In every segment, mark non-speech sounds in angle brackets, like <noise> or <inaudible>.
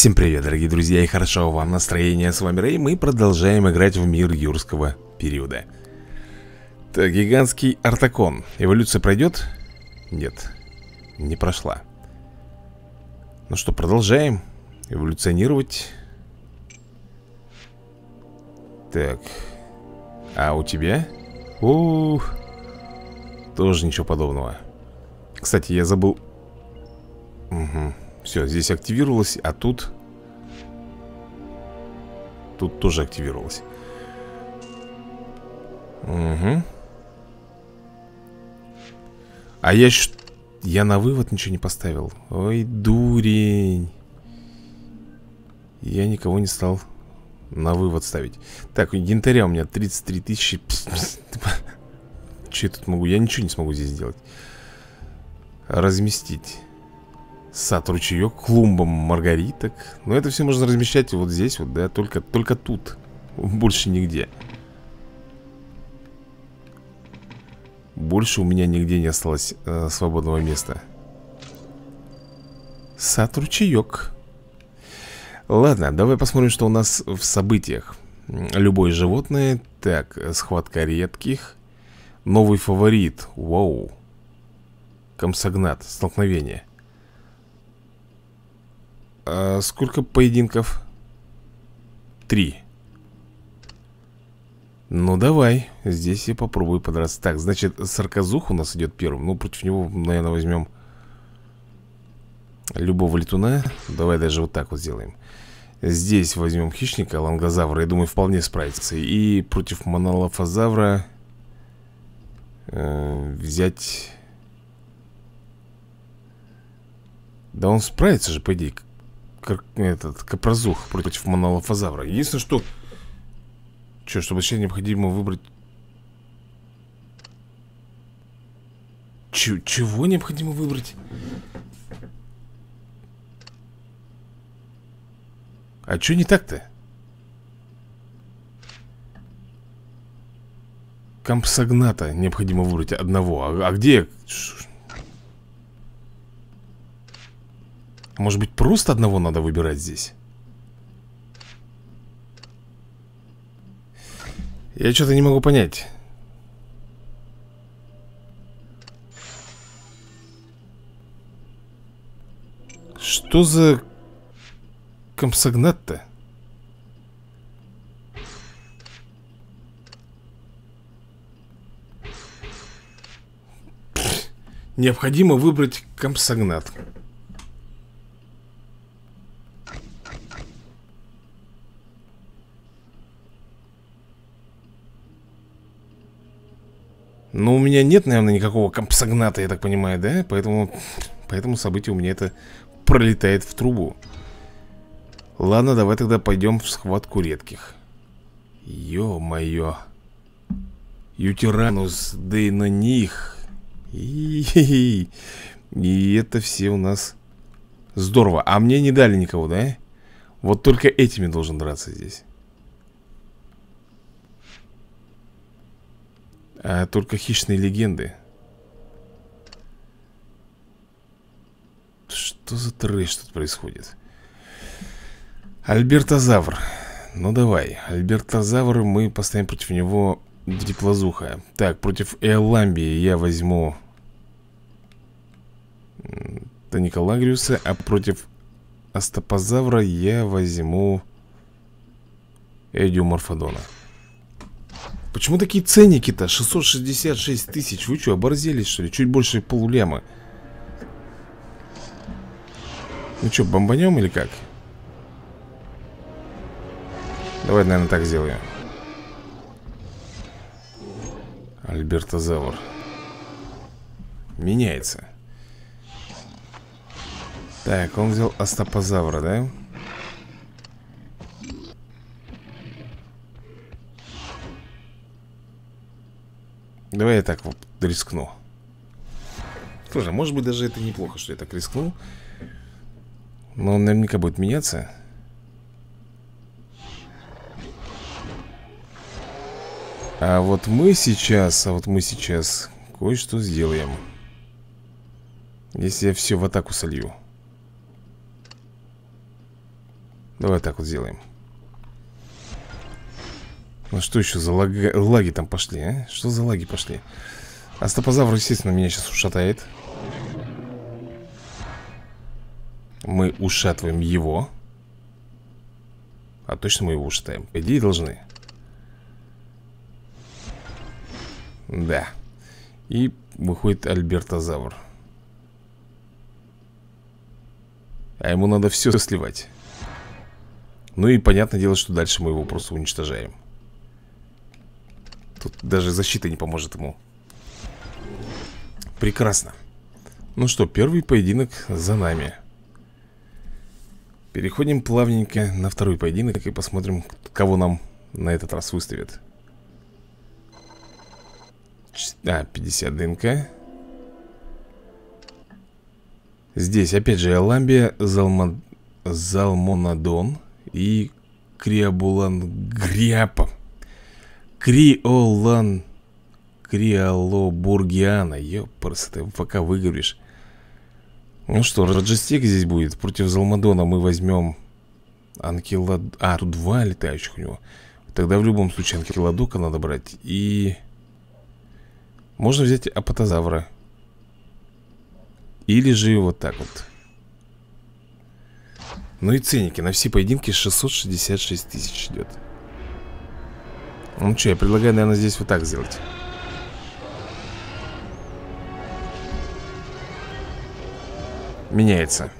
Всем привет, дорогие друзья, и хорошо вам настроение. С вами Рэй, мы продолжаем играть в мир юрского периода. Так, гигантский артакон. Эволюция пройдет? Нет, не прошла. Ну что, продолжаем эволюционировать. Так, а у тебя? Ух, тоже ничего подобного. Кстати, я забыл... Угу. Все, здесь активировалось, а тут... Тут тоже активировалось. Угу. А я ш... Я на вывод ничего не поставил. Ой, дурень. Я никого не стал на вывод ставить. Так, янтаря у меня 33 тысячи. <laughs> Что я тут могу? Я ничего не смогу здесь сделать. Разместить. Сад, ручеек, клумбом маргариток. Но это все можно размещать вот здесь вот, да Только, только тут Больше нигде. Больше у меня нигде не осталось э, свободного места. Сад, ручеек Ладно, давай посмотрим, что у нас в событиях. Любое животное Так, схватка редких. Новый фаворит. Вау. Комсогнат, столкновение а сколько поединков? Три. Ну давай, здесь я попробую подраться. Так, значит, Сарказух у нас идет первым. Ну, против него, наверное, возьмем Любого летуна. Давай даже вот так вот сделаем. Здесь возьмем хищника, лангозавра. Я думаю, вполне справится. И против монолофозавра э, Взять Да он справится же, по идее этот, капрозух против монолофозавра. Единственное, что... Че, чтобы сейчас необходимо выбрать... Ч чего необходимо выбрать? А что не так-то? Компсогната необходимо выбрать одного А, а где... Может быть, просто одного надо выбирать здесь? Я что-то не могу понять. Что за комсогнат-то? Необходимо выбрать комсогнат. Но у меня нет, наверное, никакого компсогната, я так понимаю, да? Поэтому, поэтому событие у меня это пролетает в трубу. Ладно, давай тогда пойдем в схватку редких. Ё-моё. Ютиранус, да и на них. И, -и, -и, и это все у нас здорово. А мне не дали никого, да? Вот только этими должен драться здесь. А только хищные легенды. Что за трэш тут происходит? Альбертозавр. Ну давай, Альбертозавр Мы поставим против него Диплозуха Так, против Эоламбии я возьму Таникалагриуса А против Астопозавра я возьму Эдиуморфодона Почему такие ценники-то? 666 тысяч. Вы что, оборзелись, что ли? Чуть больше полуляма. Ну что, бомбанем или как? Давай, наверное, так сделаем. Альбертозавр. Меняется. Так, он взял астопозавра, да? Давай я так вот рискну. Тоже, может быть даже это неплохо, что я так рискнул Но он наверняка будет меняться. А вот мы сейчас, а вот мы сейчас кое-что сделаем. Если я все в атаку солью. Давай так вот сделаем Ну что еще за лага... лаги там пошли, а? Что за лаги пошли? Астопозавр, естественно, меня сейчас ушатает. Мы ушатываем его. А точно мы его ушатаем? По идее должны. Да. И выходит Альбертозавр. А ему надо все сливать. Ну и понятное дело, что дальше мы его просто уничтожаем Тут даже защита не поможет ему. Прекрасно. Ну что, первый поединок за нами. Переходим плавненько на второй поединок И посмотрим, кого нам на этот раз выставят. А, 50 ДНК Здесь опять же Аламбия, Залма... Залмонадон и Криабулан Гриапа. Криолан... Криолобургиана. Ёпрс, ты пока выговоришь. Ну что, Раджестик здесь будет. Против Залмадона мы возьмем Анкилад... А, тут два летающих у него. Тогда в любом случае Анкиладока надо брать. И... Можно взять Апатозавра. Или же вот так вот Ну и ценники на все поединки 666 тысяч идет Ну что, я предлагаю, наверное, здесь вот так сделать. Меняется.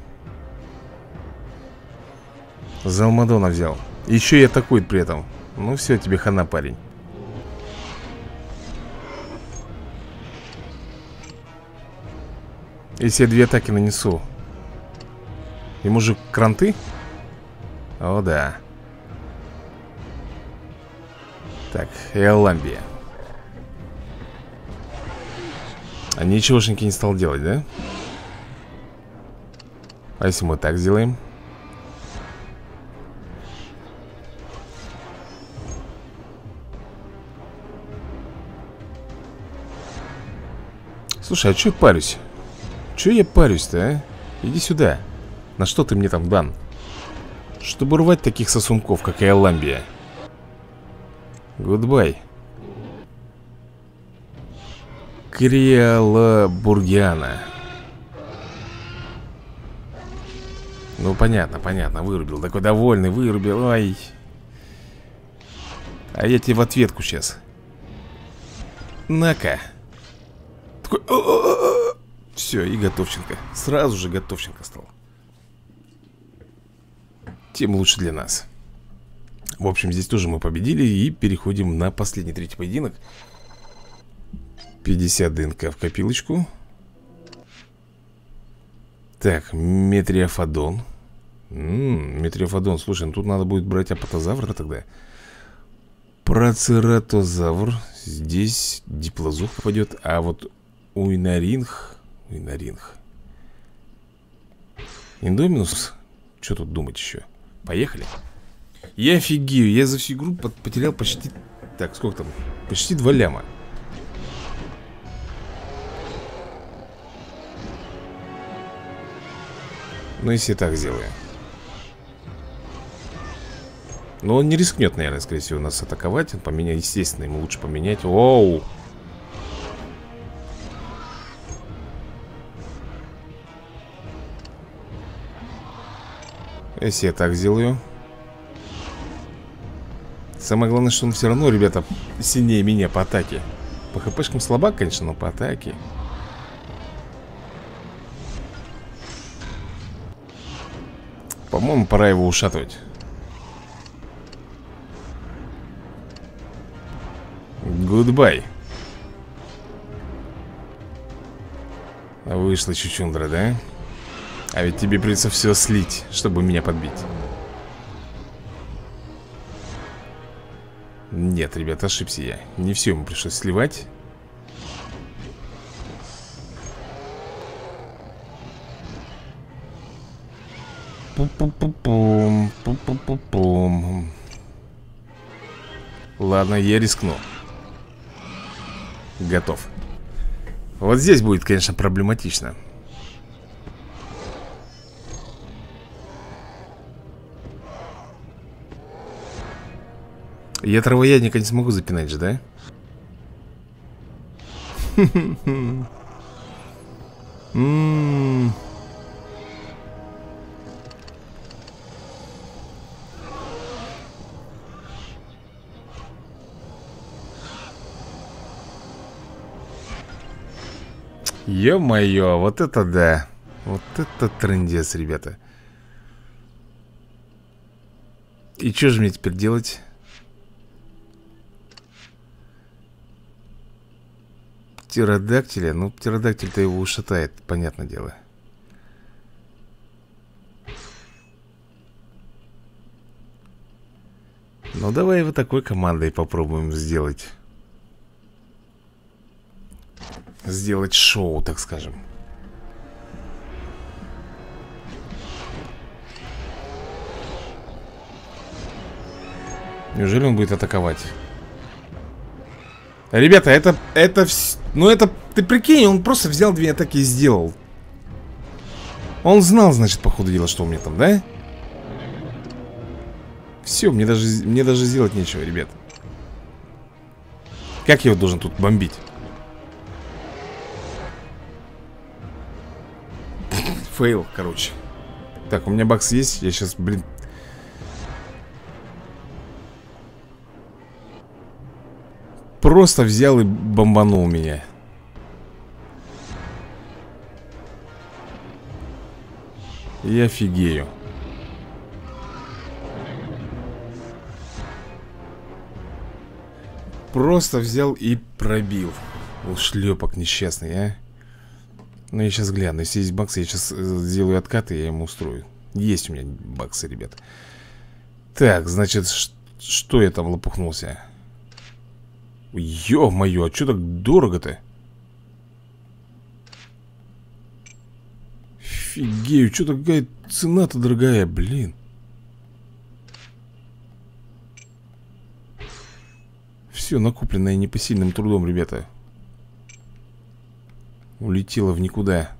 Залмадона взял. Еще и атакует при этом. Ну все, тебе хана, парень. Если я две атаки нанесу Ему же кранты? О, да Так, Эоламбия А ничегошеньки не стал делать, да? А если мы так сделаем? Слушай, а что я парюсь? Че я парюсь-то, а? Иди сюда На что ты мне там дан? Чтобы рвать таких сосунков, как и Аламбия Гудбай. Криала Бургиана. Ну, понятно, понятно, вырубил. Такой довольный, вырубил, ой А я тебе в ответку сейчас На-ка. Такой все, и Готовченко Сразу же Готовченко стал Тем лучше для нас В общем, здесь тоже мы победили И переходим на последний третий поединок 50 ДНК в копилочку Так, метриофадон Ммм, метриофадон Слушай, ну тут надо будет брать апатозавра тогда Процератозавр Здесь диплозух попадет А вот уйнаринг Виноринг. Индоминус? Что тут думать еще? Поехали. Я офигею, я за всю игру потерял почти... Так, сколько там? Почти два ляма. Ну, если так сделаю. Но он не рискнет, наверное, скорее всего, нас атаковать. Он поменяет, естественно, ему лучше поменять. Оу! Если я так сделаю Самое главное, что он все равно, ребята, сильнее меня по атаке. По хпшкам слабак, конечно, но по атаке. По-моему, пора его ушатывать. Goodbye. Вышла чучундра, да? А ведь тебе придется все слить, чтобы меня подбить Нет, ребят, ошибся я. Не все ему пришлось сливать. Пум-пум-пум-пум Пум-пум-пум-пум Ладно, я рискну. Готов. Вот здесь будет, конечно, проблематично Я травоядника не смогу запинать же, да? Ё-моё, вот это да Вот это трендец, ребята И что же мне теперь делать? Птеродактиля? Ну, птеродактиль-то его ушатает, понятное дело Ну, давай его такой командой попробуем сделать Сделать шоу, так скажем Неужели он будет атаковать? Ребята, это... Это... Ну это... Ты прикинь, он просто взял две атаки и сделал Он знал, значит, по ходу дела, что у меня там, да? Все, мне даже, мне даже сделать нечего, ребят Как я его должен тут бомбить? Фейл, короче Так, у меня бакс есть Я сейчас, блин, Просто взял и бомбанул меня. Я офигею. Просто взял и пробил. Ушлепок несчастный, а. Ну я сейчас гляну. Если есть баксы, я сейчас э, сделаю откаты я ему устрою. Есть у меня баксы, ребят. Так, значит, что я там лопухнулся? Ё-моё, а что так дорого-то? Офигею, что такая цена-то дорогая, блин. Все накопленное непосильным трудом, ребята. Улетело в никуда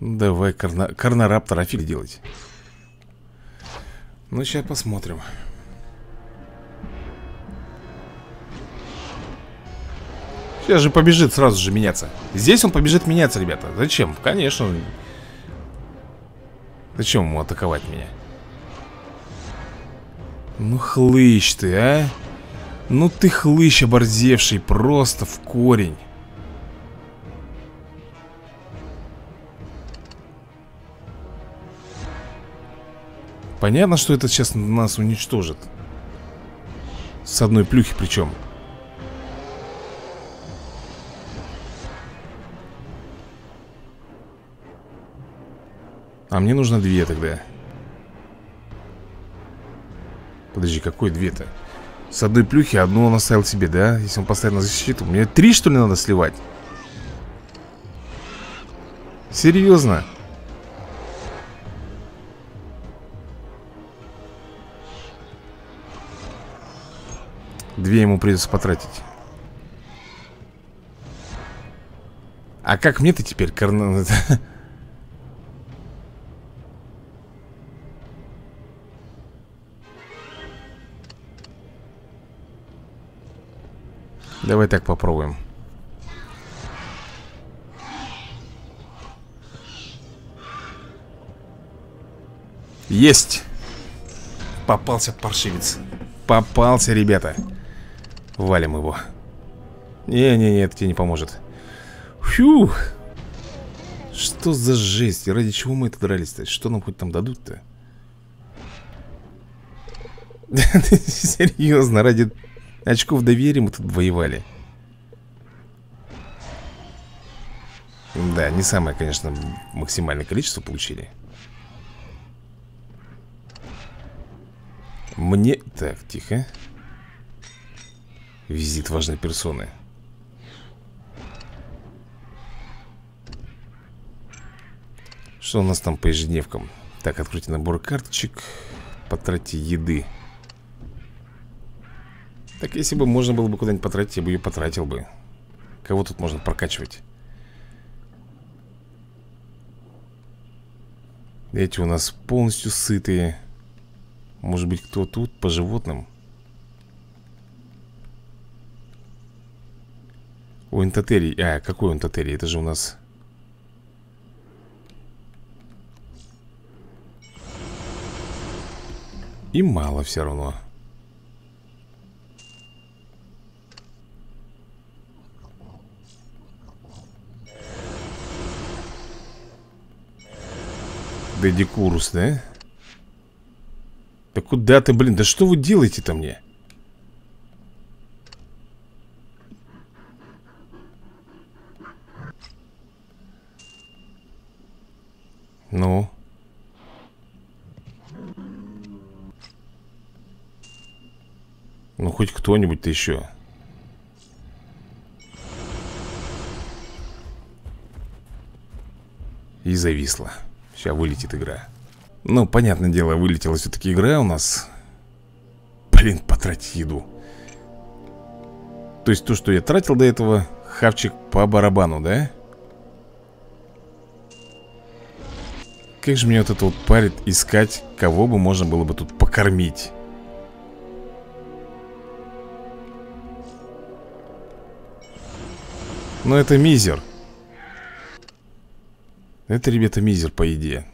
Давай карна... карнораптор афиг делать. Ну, сейчас посмотрим. Сейчас же побежит сразу же меняться. Здесь он побежит меняться, ребята. Зачем? Конечно. Зачем ему атаковать меня? Ну, хлыщ ты, а? Ну ты хлыщ оборзевший Просто в корень Понятно, что это сейчас нас уничтожит С одной плюхи причем А мне нужно две тогда Подожди, какой две-то? С одной плюхи одну он оставил себе, да? Если он поставит на защиту Мне три, что ли, надо сливать? Серьезно? Две ему придется потратить. А как мне-то теперь карна... <laughs> Давай так попробуем. Есть! Попался паршивец. Попался, ребята Валим его Не-не-не, это тебе не поможет Фью Что за жесть? Ради чего мы это дрались-то? Что нам хоть там дадут-то? <laughs> Серьезно, ради очков доверия мы тут воевали Да, не самое, конечно, максимальное количество получили Мне... Так, тихо Визит важной персоны. Что у нас там по ежедневкам? Так, откройте набор карточек. Потратьте еды. Так, если бы можно было бы куда-нибудь потратить, я бы ее потратил бы. Кого тут можно прокачивать? Эти у нас полностью сытые. Может быть, кто тут по животным? У энтотерий А, какой энтотерий? Это же у нас И мало все равно Дэдди Курус, да? Да куда ты, блин? Да что вы делаете-то мне? Ну? Ну, хоть кто-нибудь-то еще И зависла. Сейчас вылетит игра. Ну, понятное дело, вылетела все-таки игра у нас. Блин, потратить еду. То есть то, что я тратил до этого Хавчик по барабану, да? Как же меня вот это вот парит искать Кого бы можно было бы тут покормить? Но ну, это мизер. Это, ребята, мизер по еде.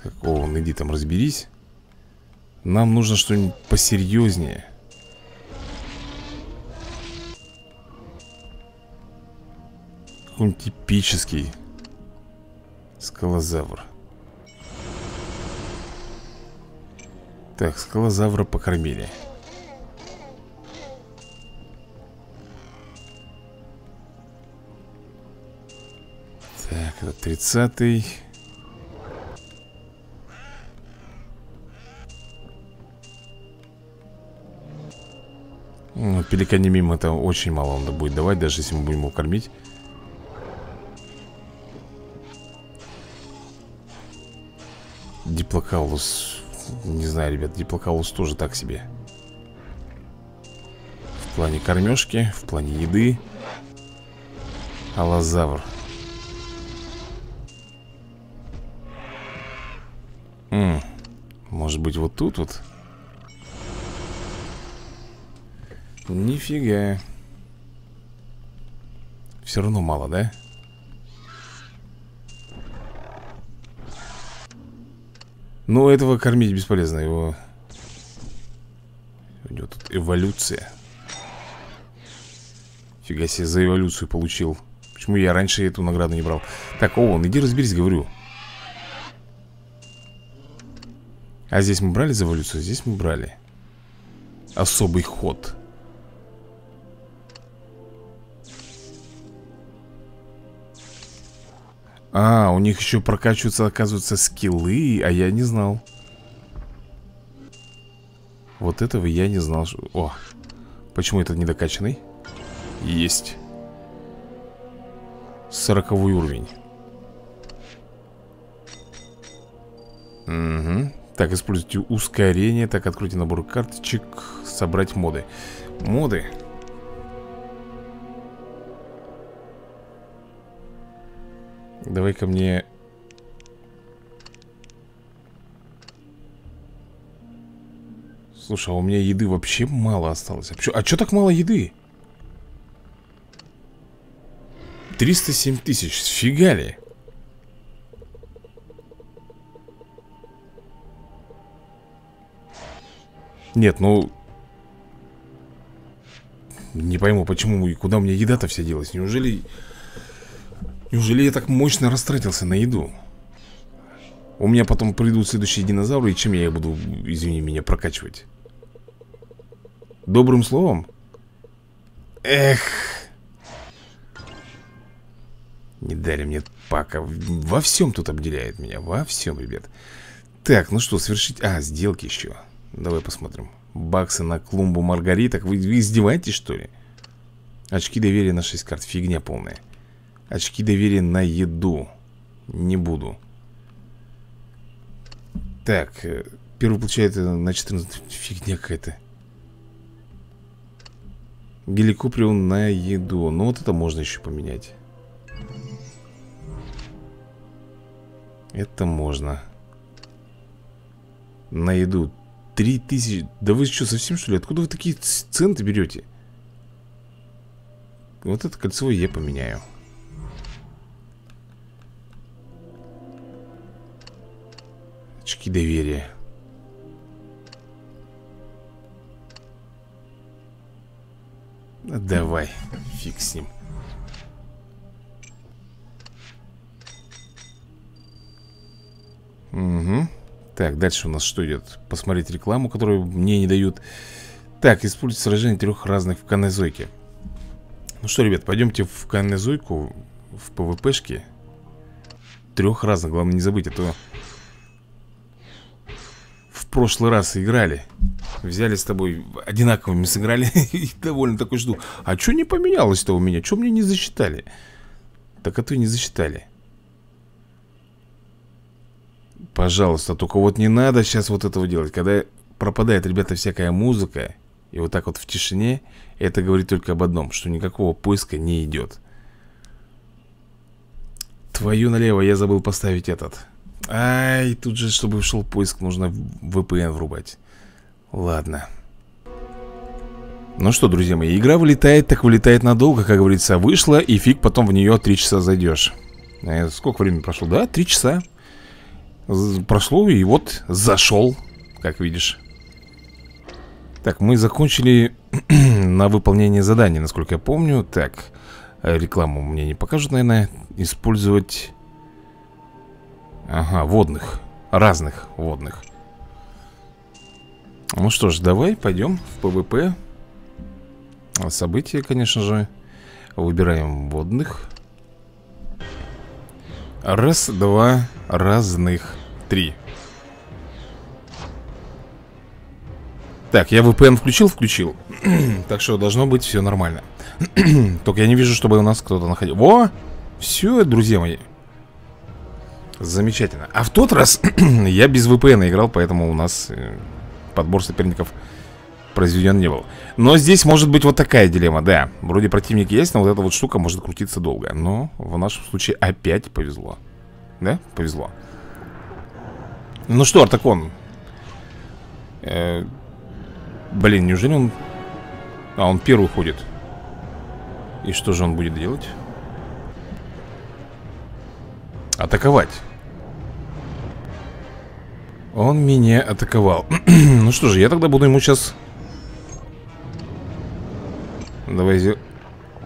Так, о, иди там разберись. Нам нужно что-нибудь посерьезнее. Какой-нибудь типический Скалозавр Так, скалозавра покормили Это 30-й. Ну, пеликане мимо это очень мало он будет давать, даже если мы будем его кормить. Диплокалус. Не знаю, ребят, диплокалус тоже так себе. В плане кормежки, в плане еды. Аллозавр. М -м, может быть вот тут вот? Нифига Все равно мало, да? Ну, этого кормить бесполезно Его... У него тут эволюция. Фига себе, за эволюцию получил. Почему я раньше эту награду не брал? Так, Оуэн, иди разберись, говорю. А здесь мы брали за эволюцию? Здесь мы брали. Особый ход А, у них еще прокачиваются, оказывается, скиллы А я не знал. Вот этого я не знал О, почему этот недокачанный? Есть. Сороковой уровень. Угу так, используйте ускорение Так, откройте набор карточек Собрать моды. Моды Давай-ка мне Слушай, а у меня еды вообще мало осталось А что так мало еды? 307 тысяч, сфига ли? Нет, ну... Не пойму, почему и куда у меня еда-то вся делась. Неужели... Неужели я так мощно растратился на еду? У меня потом придут следующие динозавры, и чем я их буду, извини меня, прокачивать? Добрым словом? Эх... Не дали мне пака. Во всем тут обделяет меня Во всем, ребят. Так, ну что, совершить... А, сделки еще. Давай посмотрим. Баксы на клумбу маргариток. Вы, вы издеваетесь что ли? Очки доверия на 6 карт. Фигня полная Очки доверия на еду Не буду. Так э, Первый получает э, на 14 Фигня какая-то. Геликоприон на еду. Ну вот это можно еще поменять. Это можно. На еду Три тысячи. Да вы что, совсем что ли? Откуда вы такие центы берете? Вот это кольцо я поменяю Очки доверия Давай, фиг с ним. Угу Так, дальше у нас что идет? Посмотреть рекламу, которую мне не дают. Так, используйте сражение трех разных в канезойке Ну что, ребят, пойдемте в канезойку В ПВПшке Трех разных, главное не забыть, а то прошлый раз играли Взяли с тобой одинаковыми сыграли <laughs> И довольно такой жду. А что не поменялось-то у меня? Что мне не засчитали? Так а то и не засчитали. Пожалуйста, только вот не надо сейчас вот этого делать. Когда пропадает, ребята, всякая музыка И вот так вот в тишине Это говорит только об одном Что никакого поиска не идет Твою налево, я забыл поставить этот Ай, тут же, чтобы шел поиск, нужно VPN врубать. Ладно. Ну что, друзья мои, игра вылетает, так вылетает надолго, как говорится. Вышла, и фиг потом в нее три часа зайдешь. Э, Сколько времени прошло? Да, три часа. Прошло, и вот зашел, как видишь. Так, мы закончили <clears throat> на выполнение задания, насколько я помню. Так, рекламу мне не покажут, наверное Использовать Ага, водных. Разных водных. Ну что ж, давай пойдем в ПВП. События, конечно же. Выбираем водных. Раз, два, разных. Три. Так, я VPN включил? Включил. <clears throat> Так что должно быть все нормально. <clears throat> Только я не вижу, чтобы у нас кто-то находил. Во! Все, друзья мои Замечательно. А в тот раз <clears throat> я без VPN играл, поэтому у нас э, подбор соперников произведен не был. Но здесь может быть вот такая дилемма, да Вроде противник есть, но вот эта вот штука может крутиться долго. Но в нашем случае опять повезло. Да? Повезло. Ну что, Артакон? Э, Блин, неужели он... А, он первый ходит И что же он будет делать? Атаковать он меня атаковал. <clears throat> Ну что же, я тогда буду ему сейчас Давай сделаем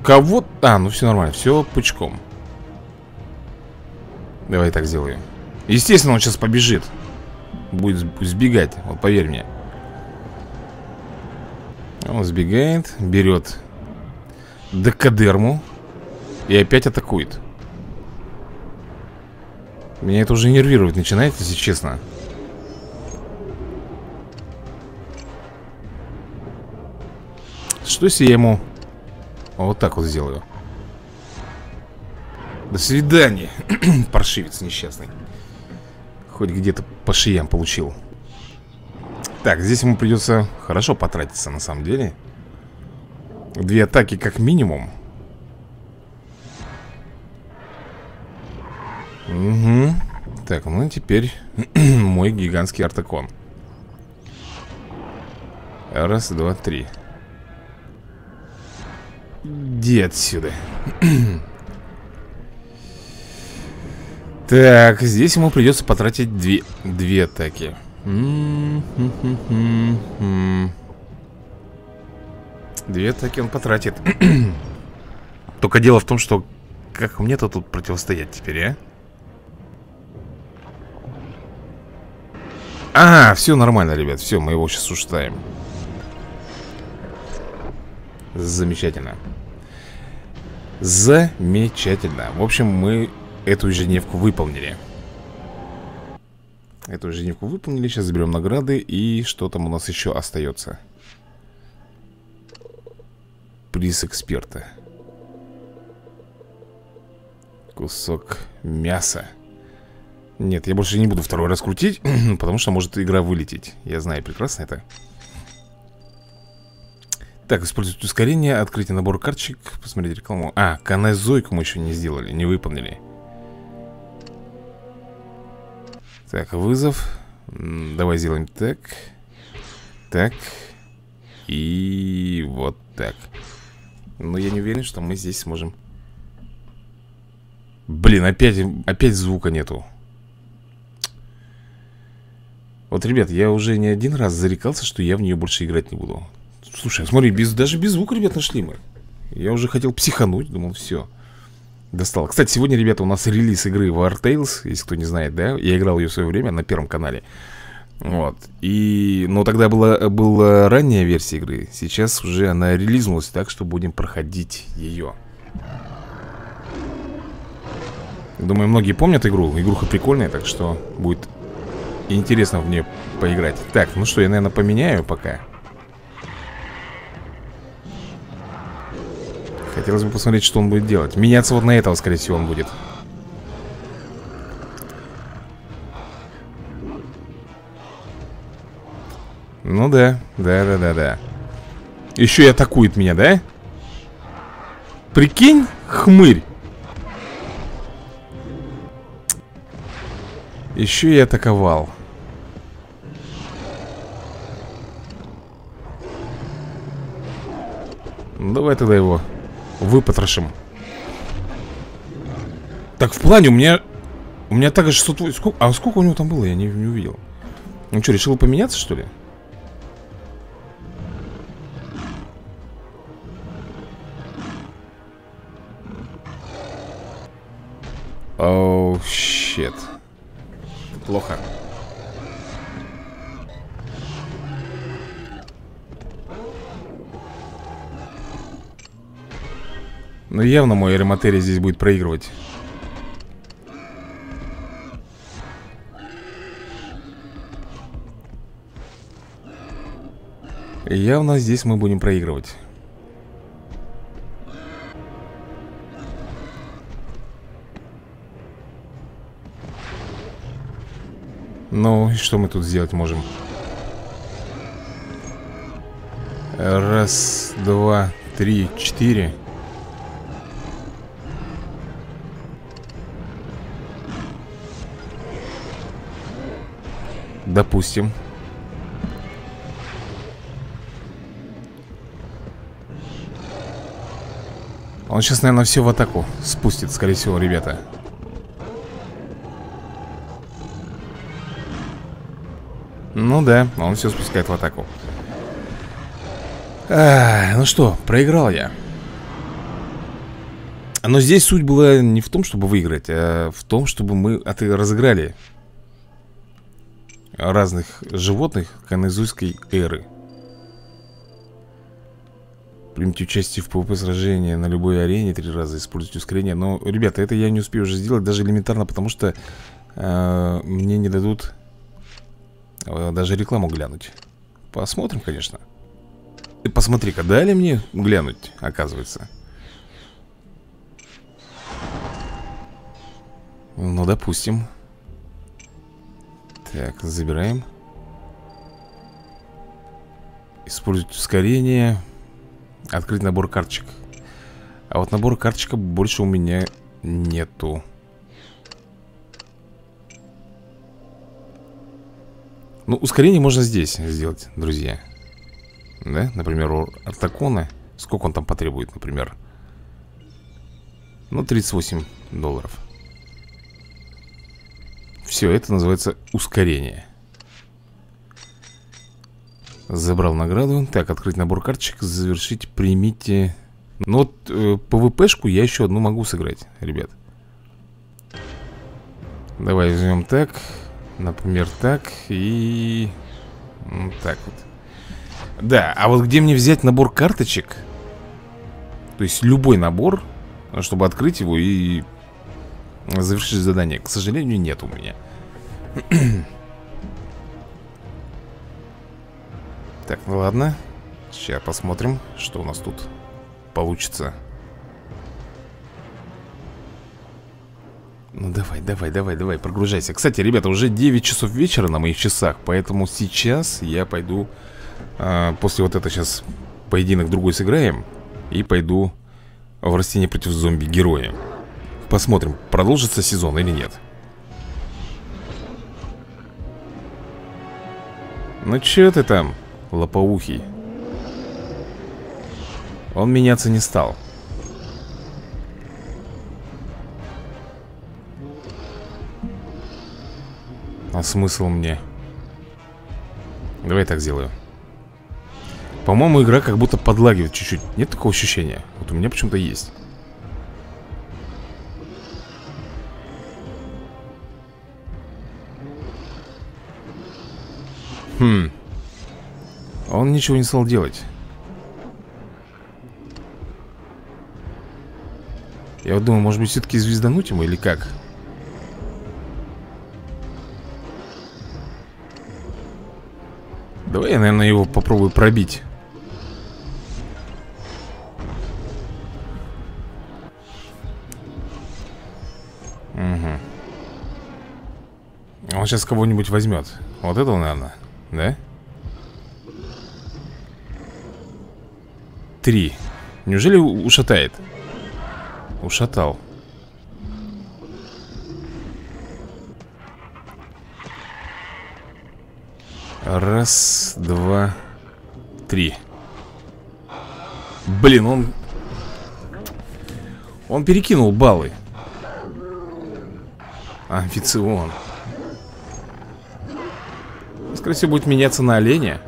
Кого? А, ну все нормально, все пучком. Давай так сделаю Естественно, он сейчас побежит. Будет сбегать, вот поверь мне. Он сбегает, берет Декадерму И опять атакует. Меня это уже нервирует начинает, если честно Что если я ему. Вот так вот сделаю? До свидания, <clears throat> паршивец несчастный. Хоть где-то по шиям получил. Так, здесь ему придется хорошо потратиться на самом деле. Две атаки как минимум. Угу Так, ну теперь <clears throat> мой гигантский артакон. Раз, два, три Иди отсюда. Так, здесь ему придется потратить две, две атаки. Две атаки он потратит. Только дело в том, что Как мне-то тут противостоять теперь, а? А, все нормально, ребят Все, мы его сейчас ушатаем. Замечательно Замечательно. В общем, мы эту ежедневку выполнили. Эту ежедневку выполнили Сейчас заберем награды И что там у нас еще остается? Приз эксперта. Кусок мяса. Нет, я больше не буду второй раз крутить <clears throat> Потому что может игра вылететь. Я знаю прекрасно это так, использовать ускорение, открытие набор карточек Посмотреть рекламу. А, канезойку мы еще не сделали, не выполнили. Так, вызов. Давай сделаем так. Так. И вот так. Но я не уверен, что мы здесь сможем. Блин, опять, опять звука нету. Вот, ребят, я уже не один раз зарекался, что я в нее больше играть не буду Слушай, смотри, без, даже без звука, ребят, нашли мы Я уже хотел психануть, думал, все Достал. Кстати, сегодня, ребята, у нас релиз игры War Tales, если кто не знает, да? Я играл ее в свое время на первом канале. Вот. И, ну, тогда была, была ранняя версия игры. Сейчас уже она релизнулась, так что будем проходить ее. Думаю, многие помнят игру. Игруха прикольная, так что будет интересно в нее поиграть. Так, ну что, я, наверное, поменяю пока. Хотелось бы посмотреть, что он будет делать. Меняться вот на этого, скорее всего, он будет. Ну да, да-да-да-да Еще и атакует меня, да? Прикинь, хмырь. Еще и атаковал. Давай тогда его Выпотрошим Так, в плане у меня У меня так 600... Сколько... А сколько у него там было? Я не, не увидел Ну что, решил поменяться, что ли? Оу, oh, щет Плохо Но ну, явно мой ароматерия здесь будет проигрывать. Явно здесь мы будем проигрывать. Ну, и что мы тут сделать можем? Раз, два, три, четыре Допустим. Он сейчас, наверное, все в атаку спустит, скорее всего, ребята. Ну да, он все спускает в атаку. А, Ну что, проиграл я. Но здесь суть была не в том, чтобы выиграть А в том, чтобы мы разыграли разных животных кайнозойской эры. Примите участие в PvP сражении на любой арене три раза, используйте ускорение. Но, ребята, это я не успею уже сделать даже элементарно, потому что э, мне не дадут э, даже рекламу глянуть. Посмотрим, конечно. И посмотри-ка, дали мне глянуть, оказывается. Ну, допустим. Так, забираем. Использовать ускорение. Открыть набор карточек. А вот набор карточек больше у меня нету. Ну, ускорение можно здесь сделать, друзья. Да, например, у Артакона. Сколько он там потребует, например? Ну, 38 долларов все, это называется ускорение. Забрал награду. Так, открыть набор карточек Завершить, примите. Ну вот э, ПВПшку я еще одну могу сыграть, ребят. Давай возьмем так Например, так И... Так вот. Да, а вот где мне взять набор карточек? То есть любой набор Чтобы открыть его и Завершить задание. К сожалению, нет у меня <clears throat> Так, ну ладно. Сейчас посмотрим, что у нас тут получится. Ну давай, давай, давай, давай, прогружайся. Кстати, ребята, уже 9 часов вечера на моих часах Поэтому сейчас я пойду а, После вот это сейчас поединок другой сыграем И пойду в растение против зомби-героя. Посмотрим, продолжится сезон или нет Ну чё ты там, лопоухий? Он меняться не стал А смысл мне? Давай так сделаю По-моему, игра как будто подлагивает чуть-чуть Нет такого ощущения? Вот у меня почему-то есть Хм. Он ничего не стал делать. Я вот думаю, может быть, все-таки звездануть ему или как? Давай я, наверное, его попробую пробить. Угу Он сейчас кого-нибудь возьмет Вот этого, наверное, да? Три. Неужели ушатает? Ушатал. Раз, два, три. Блин, он... Он перекинул баллы. Амфицион Скорее всего будет меняться на оленя.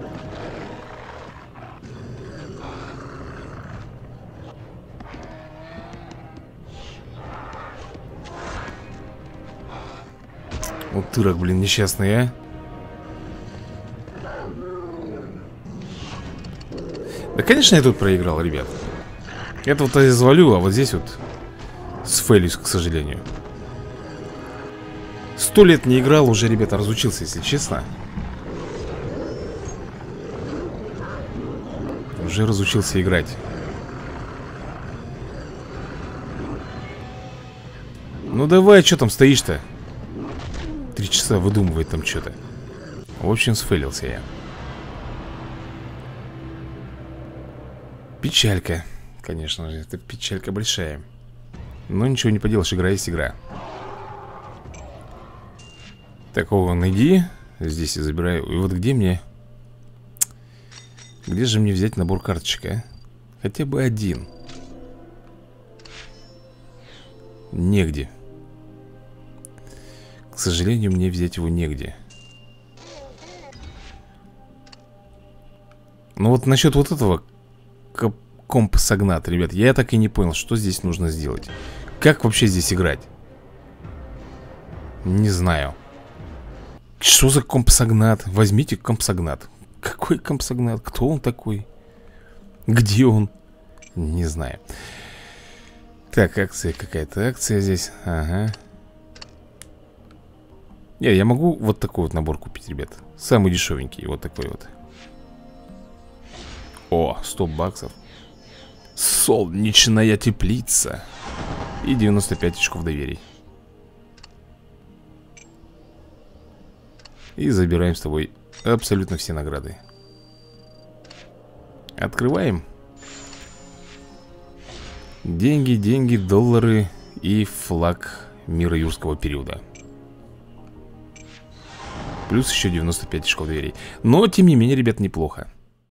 Утырок, блин, несчастный, а. Да, конечно, я тут проиграл, ребят. Это вот я завалю, а вот здесь вот Сфейлюсь, к сожалению. Сто лет не играл, уже, ребята, разучился, если честно Уже разучился играть. Ну давай, что там стоишь-то? Три часа выдумывает там что-то В общем, сфейлился я. Печалька Конечно же, это печалька большая. Но ничего не поделаешь, игра есть игра. Такого найди Здесь я забираю. И вот где мне Где же мне взять набор карточек, а? Хотя бы один Негде К сожалению, мне взять его негде Ну вот насчет вот этого комп согнат, ребят Я так и не понял, что здесь нужно сделать Как вообще здесь играть? Не знаю Что за компсогнат? Возьмите компсогнат Какой компсогнат? Кто он такой? Где он? Не знаю. Так, акция какая-то Акция здесь, ага. Не, я могу вот такой вот набор купить, ребят. Самый дешевенький, вот такой вот. О, 100 баксов. Солнечная теплица. И 95 очков доверий. И забираем с тобой абсолютно все награды. Открываем. Деньги, деньги, доллары и флаг мира юрского периода. Плюс еще 95 очков доверий Но, тем не менее, ребят, неплохо